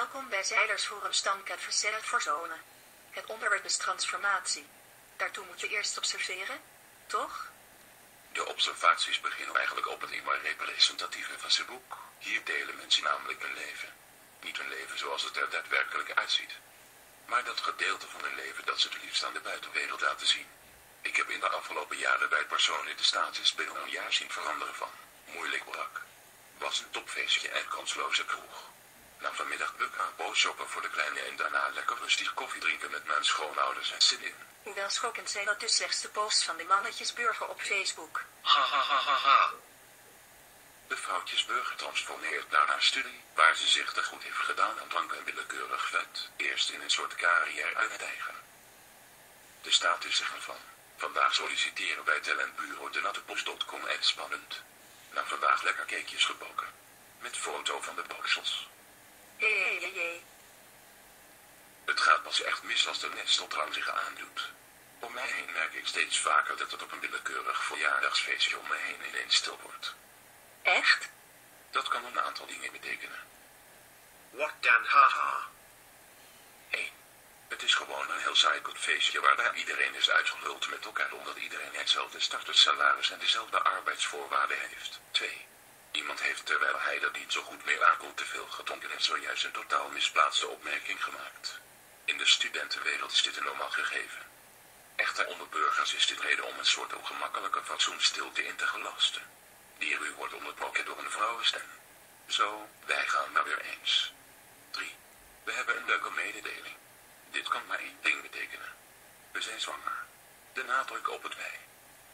Welkom bij Zeilers Forum Stamket Verzeld voor Zonen. Het onderwerp is transformatie. Daartoe moet je eerst observeren, toch? De observaties beginnen eigenlijk op het immer representatieve van zijn boek. Hier delen mensen namelijk hun leven. Niet hun leven zoals het er daadwerkelijk uitziet. Maar dat gedeelte van hun leven dat ze het liefst aan de buitenwereld laten zien. Ik heb in de afgelopen jaren bij personen de status binnen een jaar zien veranderen van moeilijk brak. Was een topfeestje en kansloze kroeg. Na vanmiddag buk aan boos shoppen voor de kleine en daarna lekker rustig koffie drinken met mijn schoonouders en zin Hoewel schokkend zijn dat dus slechts de posts van de mannetjesburger op Facebook. Ha ha ha ha ha. De vrouwtjesburger transformeert naar haar studie, waar ze zich te goed heeft gedaan aan drank en willekeurig vet, eerst in een soort carrière uit het eigen. De status zich ervan. Vandaag solliciteren bij talentbureau de nattepos.com en spannend. Na vandaag lekker cakejes gebakken. Met foto van de boksels. Jee, jee, jee. Het gaat pas echt mis als de nesteldrang zich aandoet. Om mij heen merk ik steeds vaker dat het op een willekeurig verjaardagsfeestje om me heen ineens stil wordt. Echt? Dat kan een aantal dingen betekenen. What dan haha? 1. Het is gewoon een heel saai feestje waarbij iedereen is uitgeluld met elkaar omdat iedereen hetzelfde startersalaris en dezelfde arbeidsvoorwaarden heeft. 2. Iemand heeft terwijl hij dat niet zo goed aankomt te veel gedronken en zojuist een totaal misplaatste opmerking gemaakt. In de studentenwereld is dit een normaal gegeven. Echter onder burgers is dit reden om een soort ongemakkelijke fatsoenstilte in te gelasten. Die u wordt onderbroken door een vrouwenstem. Zo, wij gaan maar weer eens. 3. We hebben een leuke mededeling. Dit kan maar één ding betekenen. We zijn zwanger. De nadruk op het wij.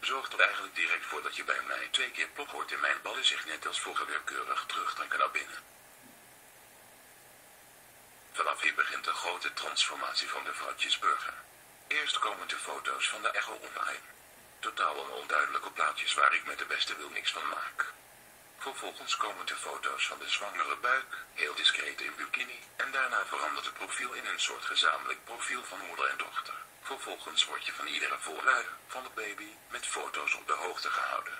Zorgt er eigenlijk direct voor dat je bij mij twee keer plok hoort in mijn ballen zich net als vroeger weer keurig terugtrekken naar binnen. Vanaf hier begint de grote transformatie van de vrouwtjesburger. Eerst komen de foto's van de echo online. Totaal onduidelijke plaatjes waar ik met de beste wil niks van maak. Vervolgens komen de foto's van de zwangere buik, heel discreet in bikini, en daarna verandert het profiel in een soort gezamenlijk profiel van moeder en dochter. Vervolgens word je van iedere voorluier van de baby met foto's op de hoogte gehouden.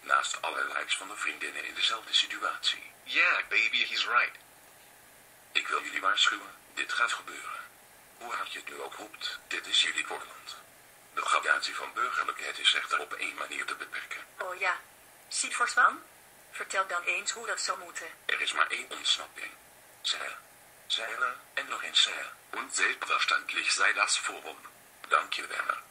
Naast alle likes van de vriendinnen in dezelfde situatie. Yeah, baby, he's right. Ik wil jullie waarschuwen, dit gaat gebeuren. Hoe hard je het nu ook roept, dit is jullie Portland. De gradatie van burgerlijkheid is echter op één manier te beperken. Oh ja. Ziet voor Swan? Vertel dan eens hoe dat zou moeten. Er is maar één ontsnapping. Zeilen. Zeilen en nog eens zeilen. Und selbstverständlich sei das Forum. Dank je, Werner.